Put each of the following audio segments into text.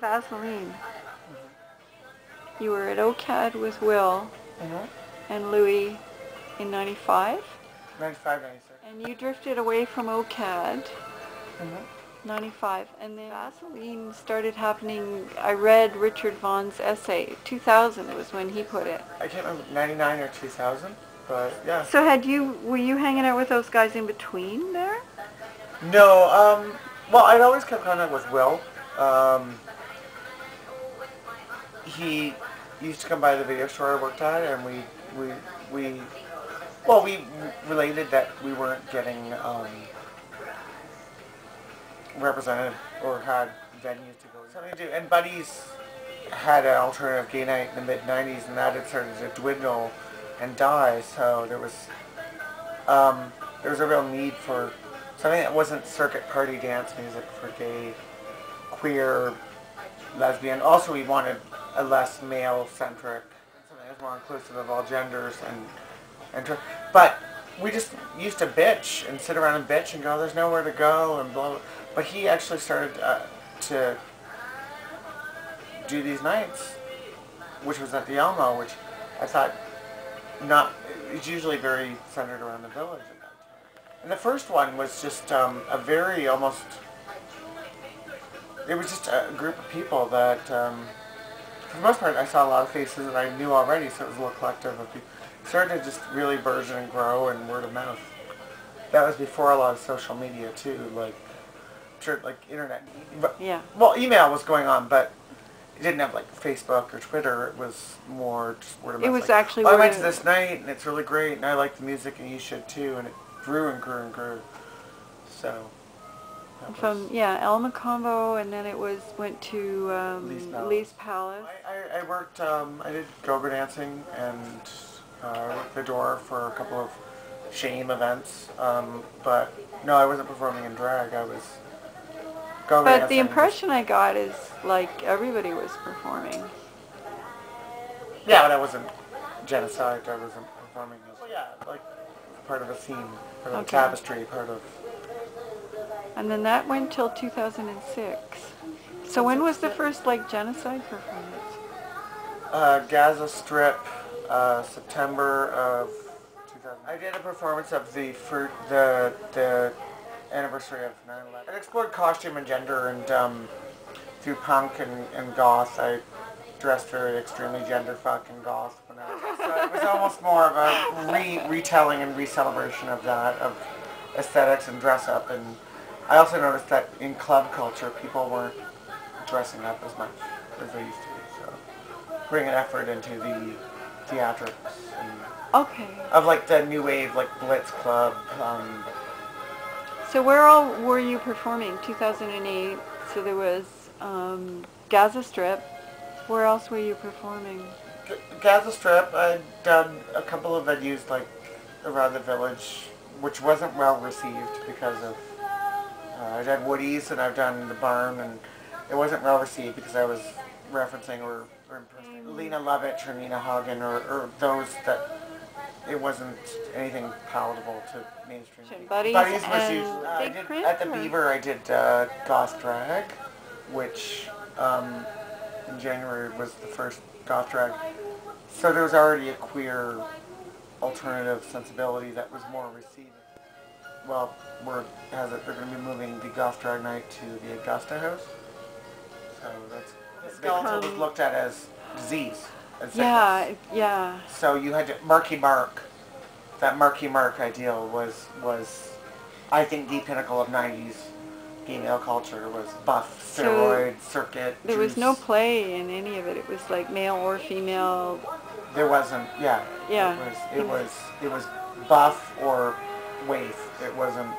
Vazaleen. You were at OCAD with Will Mm-hmm. and Louis in 95, 95, 96. and you drifted away from OCAD Mm-hmm. 95, and then Vazaleen started happening. I read Richard Vaughn's essay. 2000 was when he put it. I can't remember, 99 or 2000, but yeah. So had you were you hanging out with those guys in between there? No, um, well, I'd always kept contact with Will. Um, he used to come by the video store I worked at, and we, we, we, well, we related that we weren't getting um, represented or had venues to go something to do. And Buddies had an alternative gay night in the mid '90s, and that had started to dwindle and die. So there was um, there was a real need for something that wasn't circuit party dance music for gay, queer, lesbian. Also, we wanted a less male-centric, something that was more inclusive of all genders and and. But we just used to bitch and sit around and bitch and go, "There's nowhere to go," and blah. blah. But he actually started uh, to do these nights, which was at the Elmo, which I thought not. It's usually very centered around the village at that time. And the first one was just um, a very almost. It was just a group of people that, um, for the most part, I saw a lot of faces that I knew already, so it was a little collective of people. It started to just really burgeon and grow and word of mouth. That was before a lot of social media too, like, like internet. But, Yeah. well, email was going on, but it didn't have like Facebook or Twitter. It was more just word of mouth. It was like, actually "Oh, I went to this night and it's really great and I like the music and you should too and it grew and grew and grew. So. From yeah, El Mocambo, and then it was went to um, Lee's Palace. Lee's Palace. I, I, I worked. Um, I did go-go dancing and uh, worked the door for a couple of shame events. Um, but no, I wasn't performing in drag. I was. Go-go But dancing. the impression I got is like everybody was performing. Yeah, but I wasn't Jenna Syde. I wasn't performing. As, well, yeah, like part of a scene, part of a tapestry, part of. And then that went till 2006. So when was the first like Jenna Syde performance? Uh, Gaza Strip, uh, September of 2000. I did a performance of the fruit, the the anniversary of 9/11. I explored costume and gender, and um, through punk and, and goth, I dressed very extremely gender fuck and goth. When I was, so it was almost more of a re retelling and re-celebration of that of aesthetics and dress up. And I also noticed that in club culture, people weren't dressing up as much as they used to. be. So bring an effort into the theatrics and Okay. of like the new wave, like Blitz Club. Um, So where all were you performing? 2008. So there was um, Gaza Strip. Where else were you performing? G- Gaza Strip, I'd done a couple of venues like around the village, which wasn't well received because of. Uh, I've done Woody's and I've done the Barn, and it wasn't well received because I was referencing or, or impersonating Lene Lovich or Nina Hagen or, or those that it wasn't anything palatable to mainstream. People. Buddies was usually, uh, I did, Print, at the or- Beaver I did uh, Goth Drag, which um, in January was the first goth drag. So there was already a queer alternative sensibility that was more received. Well, word has it they're going to be moving the goth drag night to the Augusta House. So that's the skeleton was Um, looked at as disease. and sickness. Yeah, yeah. So you had to Marky Mark. That Marky Mark ideal was was, I think, the pinnacle of '90s female culture was buff, So steroid, circuit. There was no play in any of it. It was like male or female. There wasn't. Yeah. Yeah. It was. It was. It was buff or waif. It wasn't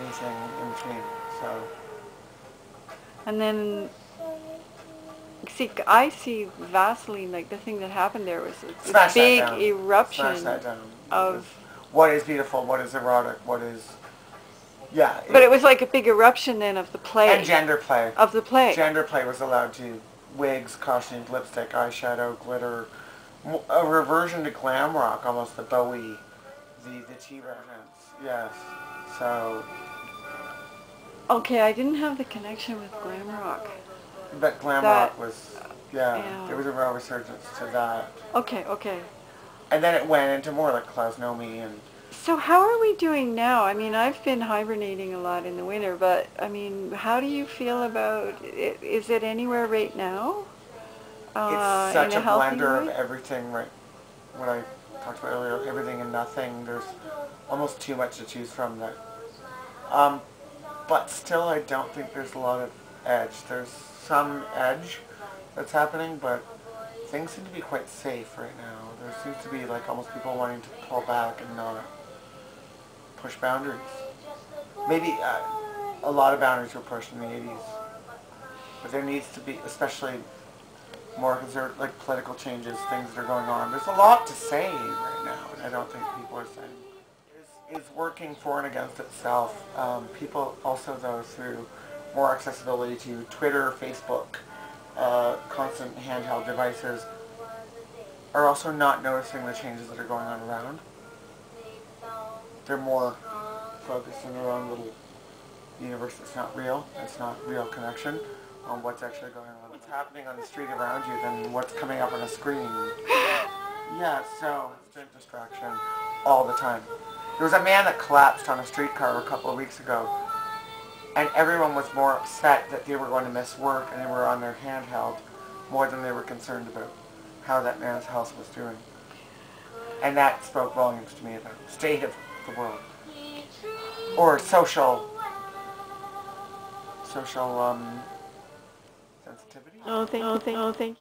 anything in between. So. And then, see, I see Vazaleen, like the thing that happened there was a, that big eruption Smash that down. of, what is beautiful, what is erotic, what is. Yeah. but it was like a big eruption then of the play. and gender play. Of the play. Gender play was allowed to wigs, costumes, lipstick, eyeshadow, glitter, a reversion to glam rock, almost the Bowie, the the T reference. Yes. So Okay, I didn't have the connection with glam rock. But glam That- rock was, yeah, Yeah. there was a real resurgence to that. Okay, okay. And then it went into more like Klaus Nomi and So how are we doing now? I mean, I've been hibernating a lot in the winter, but I mean, how do you feel about it? Is it anywhere right now? Uh, it's such a, a, blender of everything, right? What I talked about earlier, everything and nothing. There's almost too much to choose from that. Um, but still, I don't think there's a lot of edge. There's some edge that's happening, but things seem to be quite safe right now. There seems to be like almost people wanting to pull back and not push boundaries. Maybe uh, a lot of boundaries were pushed in the 80s, but there needs to be, especially more conservative, like political changes, things that are going on. There's a lot to say right now, and I don't think people are saying. Is, is working for and against itself. Um, people also, though, through more accessibility to Twitter, Facebook, uh, constant handheld devices, are also not noticing the changes that are going on around. They're more focused in their own little universe that's not real. It's not real connection on what's actually going on. Happening on the street around you than what's coming up on a screen. Yeah, so distraction all the time. There was a man that collapsed on a streetcar a couple of weeks ago, and everyone was more upset that they were going to miss work and they were on their handheld more than they were concerned about how that man's health was doing. And that spoke volumes to me about the state of the world. Or social, social, um, sensitivity. Oh, thank, oh, thank, oh, thank